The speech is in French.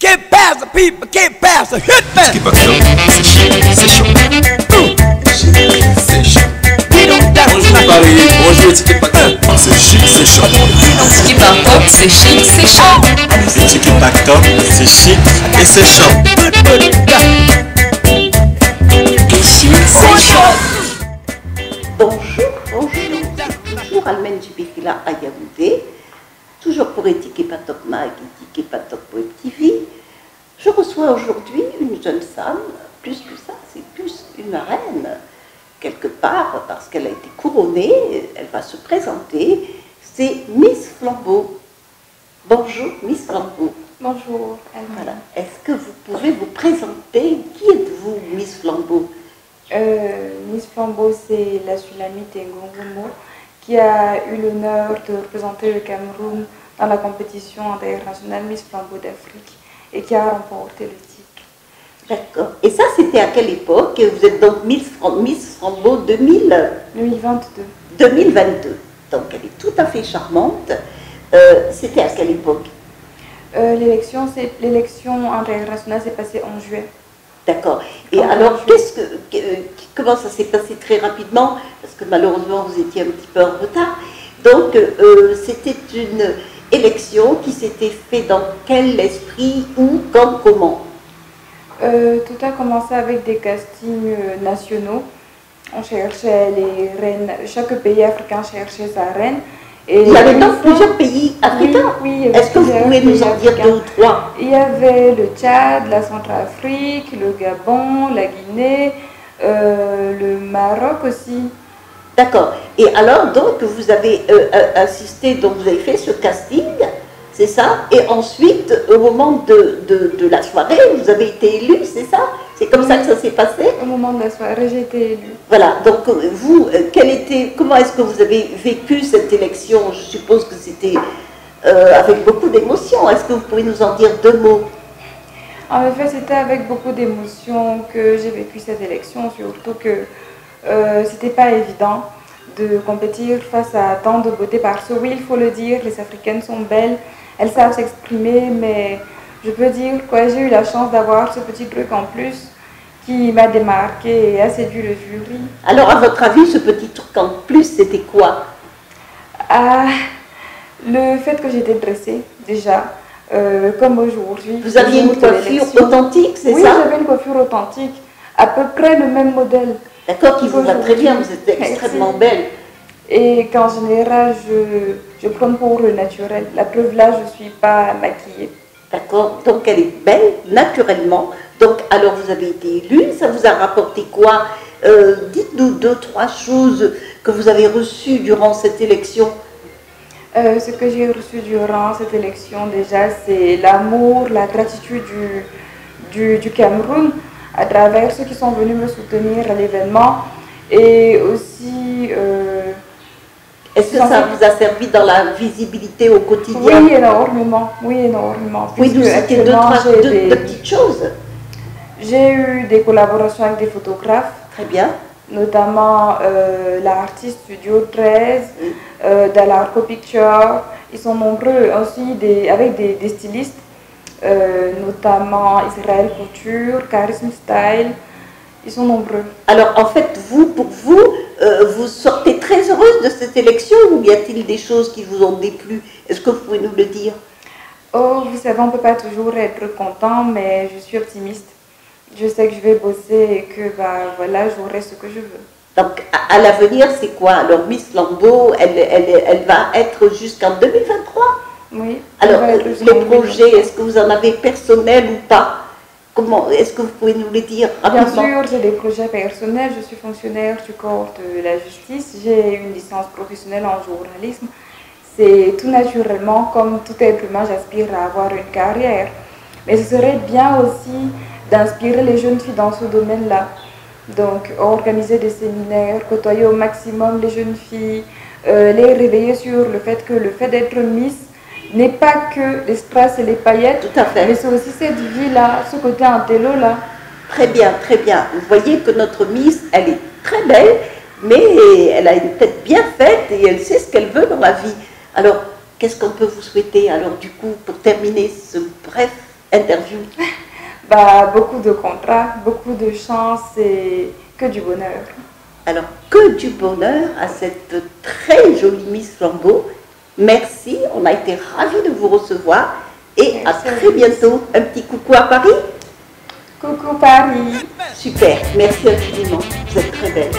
Get past the people, get past the hit man. Keep up, c'est chic, c'est chaud. C'est chaud. We don't dance Bonjour like Paris, bonjour Tiki Pac-Top. C'est chic, c'est chaud. Bar Top, c'est chic, c'est chaud. Tiki Pac-Top, c'est chic et c'est chaud. good, good. Yeah. Chic, c'est chaud. Bonjour, bonjour, c'est toujours Almen Jibikila à Yaoundé, toujours pour Éthique Patok Mag, Éthique Patok TV. Je reçois aujourd'hui une jeune femme, plus que ça, c'est plus une reine, quelque part, parce qu'elle a été couronnée, elle va se présenter, c'est Miss Flambeau. Bonjour Miss Flambeau. Bonjour, Anne. Voilà. Est-ce que vous pouvez vous présenter? Qui êtes-vous, Miss Flambeau? Euh, Miss Flambeau, c'est la Sulamite Ngongomo qui a eu l'honneur de représenter le Cameroun dans la compétition internationale Miss Flambeau d'Afrique et qui a remporté le titre. D'accord. Et ça, c'était à quelle époque Vous êtes donc Miss, Frambo 2000, 2022. 2022. Donc, elle est tout à fait charmante. Euh, c'était à quelle époque? Euh, l'élection, internationale s'est passée en juillet. D'accord. Et alors, qu'est-ce que, que- euh, comment ça s'est passé très rapidement? Parce que malheureusement, vous étiez un petit peu en retard. Donc, euh, c'était une élection qui s'était faite dans quel esprit, où, quand, comment Euh, tout a commencé avec des castings euh, nationaux. On cherchait les reines, chaque pays africain cherchait sa reine. Et Il y avait donc plusieurs pays africains. Oui, oui, Est-ce que vous pouvez nous en dire deux ou trois Il y avait le Tchad, la Centrafrique, le Gabon, la Guinée, euh, le Maroc aussi. D'accord. Et alors, donc, vous avez euh, euh, assisté, donc vous avez fait ce casting, c'est ça? Et ensuite, au moment de, de, de la soirée, vous avez été élu, c'est ça? C'est comme ça que ça s'est passé? Au moment de la soirée, j'ai été élue. Voilà. Donc, euh, vous, quel était, comment est-ce que vous avez vécu cette élection? Je suppose que c'était euh, avec beaucoup d'émotion. Est-ce que vous pouvez nous en dire deux mots? En effet, c'était avec beaucoup d'émotion que j'ai vécu cette élection, surtout que euh, c'était pas évident de compétir face à tant de beauté parce que oui, il faut le dire, les Africaines sont belles, elles savent s'exprimer, mais je peux dire que j'ai eu la chance d'avoir ce petit truc en plus qui m'a démarqué et a séduit le jury. Alors, à votre avis, ce petit truc en plus, c'était quoi? Ah, le fait que j'étais dressée déjà, euh, comme aujourd'hui. Vous aviez une coiffure authentique, c'est Oui, ça? j'avais une coiffure authentique, à peu près le même modèle. D'accord, qui vous va très bien, vous êtes extrêmement belle. Et qu'en général, je, je prends pour le naturel. La preuve là, je ne suis pas maquillée. D'accord Donc elle est belle, naturellement. Donc alors vous avez été élue, ça vous a rapporté quoi? Euh, Dites-nous deux, trois choses que vous avez reçues durant cette élection. Euh, ce que j'ai reçu durant cette élection, déjà, c'est l'amour, la gratitude du, du, du Cameroun à travers ceux qui sont venus me soutenir à l'événement. Et aussi, euh, Est-ce que ça vous a servi dans la visibilité au quotidien? Oui, énormément. Oui, énormément. Oui, nous citer deux, trois, deux, des- deux petites choses. J'ai eu des collaborations avec des photographes. Très bien. notamment euh, l'artiste Studio 13, Mm. euh, Dalarco Picture. Ils sont nombreux aussi des, avec des, des stylistes, euh, notamment Israël Couture, Charisme Style. Ils sont nombreux. Alors en fait, vous, pour vous, euh, vous sortez très heureuse de cette élection ou y a-t-il des choses qui vous ont déplu? Est-ce que vous pouvez nous le dire? Oh, vous savez, on ne peut pas toujours être content, mais je suis optimiste. Je sais que je vais bosser et que bah, voilà, j'aurai ce que je veux. Donc, à, à l'avenir, c'est quoi? Alors, Miss Lambeau, elle, elle, elle va être jusqu'en 2023 Oui. Alors, projets, 2023. est-ce que vous en avez personnels ou pas? Comment Est-ce que vous pouvez nous les dire Bien rapidement sûr, j'ai des projets personnels. Je suis fonctionnaire du corps de la justice. J'ai une licence professionnelle en journalisme. C'est tout naturellement, comme tout être humain, j'aspire à avoir une carrière. Mais ce serait bien aussi d'inspirer les jeunes filles dans ce domaine-là. Donc, organiser des séminaires, côtoyer au maximum les jeunes filles, euh, les réveiller sur le fait que le fait d'être Miss n'est pas que les strass et les paillettes, Tout à fait. mais c'est aussi cette vie-là, ce côté intello-là. Très bien, très bien. Vous voyez que notre Miss, elle est très belle, mais elle a une tête bien faite et elle sait ce qu'elle veut dans la vie. Alors, qu'est-ce qu'on peut vous souhaiter Alors, du coup, pour terminer ce bref interview? Bah, beaucoup de contrats, beaucoup de chance et que du bonheur. Alors, que du bonheur à cette très jolie Miss Flambeau. Merci, on a été ravis de vous recevoir et à Merci à très bientôt. Un petit coucou à Paris Coucou Paris Super, merci infiniment. Vous êtes très belle.